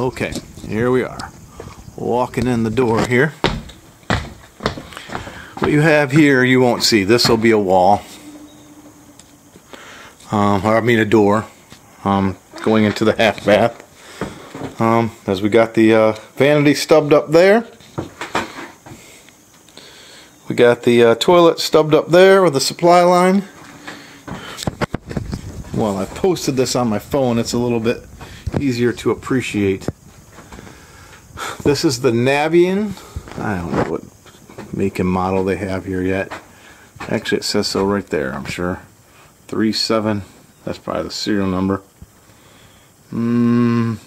Okay, here we are. Walking in the door here. What you have here you won't see. This will be a wall. Um, or I mean a door. Um, going into the half bath. Um, as we got the uh, vanity stubbed up there. We got the uh, toilet stubbed up there with the supply line. Well, I posted this on my phone. It's a little bit easier to appreciate. This is the Navien. I don't know what make and model they have here yet. Actually, it says so right there, I'm sure. 37. That's probably the serial number. Mm.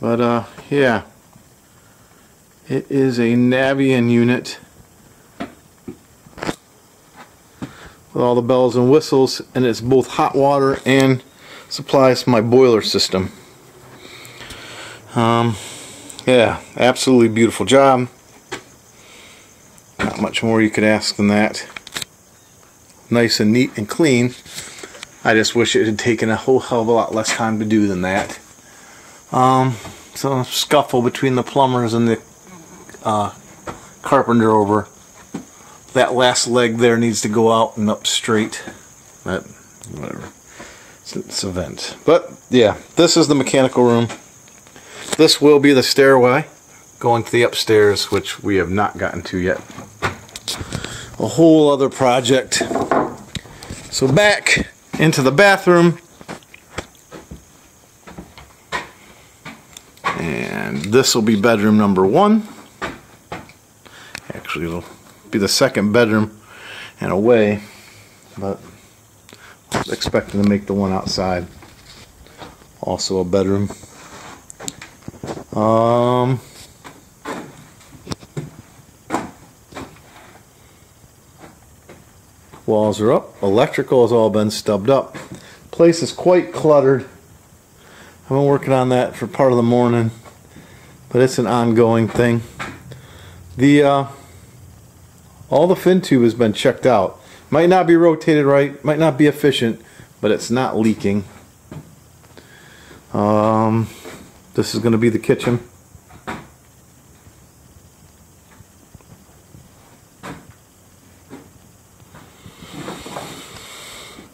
But, uh, yeah. It is a Navien unit with all the bells and whistles and it's both hot water and supplies my boiler system. Um, yeah, absolutely beautiful job. Not much more you could ask than that. Nice and neat and clean. I just wish it had taken a whole hell of a lot less time to do than that. Um, so scuffle between the plumbers and the uh, carpenter over that last leg there needs to go out and up straight. But whatever. It's, it's a vent. But yeah, this is the mechanical room. This will be the stairway going to the upstairs, which we have not gotten to yet. A whole other project. So back into the bathroom. And this will be bedroom number one. Actually, it'll be the second bedroom and away, but I was expecting to make the one outside also a bedroom. Um, walls are up. Electrical has all been stubbed up. Place is quite cluttered. I've been working on that for part of the morning, but it's an ongoing thing. The uh, all the fin tube has been checked out. Might not be rotated right, might not be efficient, but it's not leaking. Um, this is going to be the kitchen.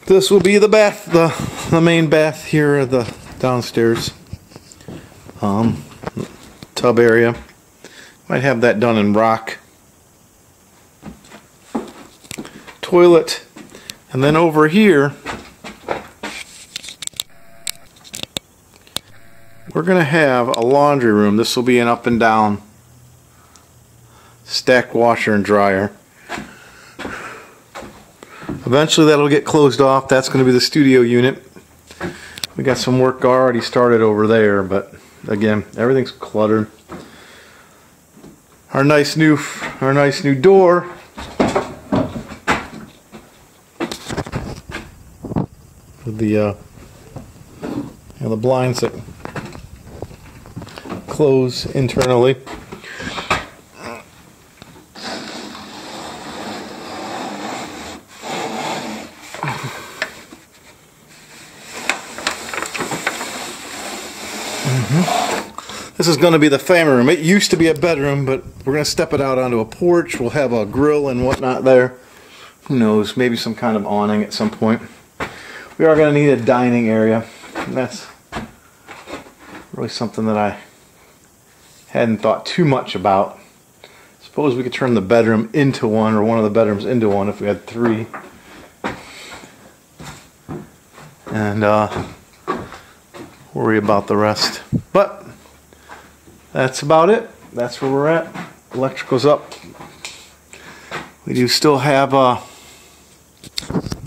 This will be the bath, the, the main bath here at the downstairs. Um, tub area. Might have that done in rock. Toilet. And then over here, we're going to have a laundry room. This will be an up and down stack washer and dryer. Eventually that'll get closed off. That's going to be the studio unit. We got some work already started over there, but again, everything's cluttered. Our nice new, our nice new door. With the, uh, you know, the blinds that close internally. This is going to be the family room. It used to be a bedroom, but we're going to step it out onto a porch. We'll have a grill and whatnot there. Who knows? Maybe some kind of awning at some point. We are going to need a dining area. And that's really something that I hadn't thought too much about. Suppose we could turn the bedroom into one, or one of the bedrooms into one if we had three. And uh, worry about the rest. But that's about it. That's where we're at. Electrical's up. We do still have uh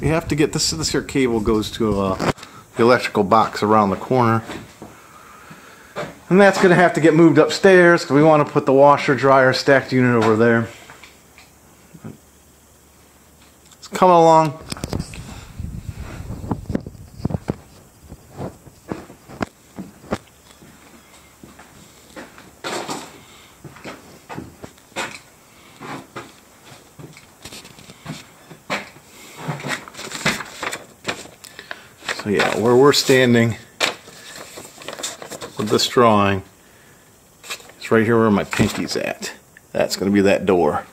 we have to get this this here cable goes to uh, the electrical box around the corner. And that's going to have to get moved upstairs because we want to put the washer dryer stacked unit over there. It's coming along. So yeah, where we're standing with this drawing, it's right here where my pinky's at. That's going to be that door.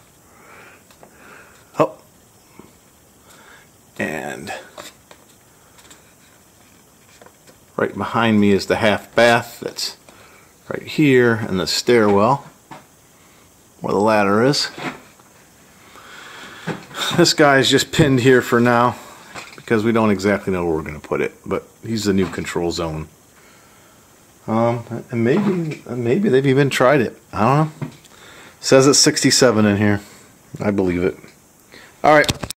Oh. And right behind me is the half bath that's right here and the stairwell where the ladder is. This guy's just pinned here for now because we don't exactly know where we're going to put it, but he's the new control zone. Um, and maybe maybe they've even tried it. I don't know. says it's 67 in here. I believe it. All right.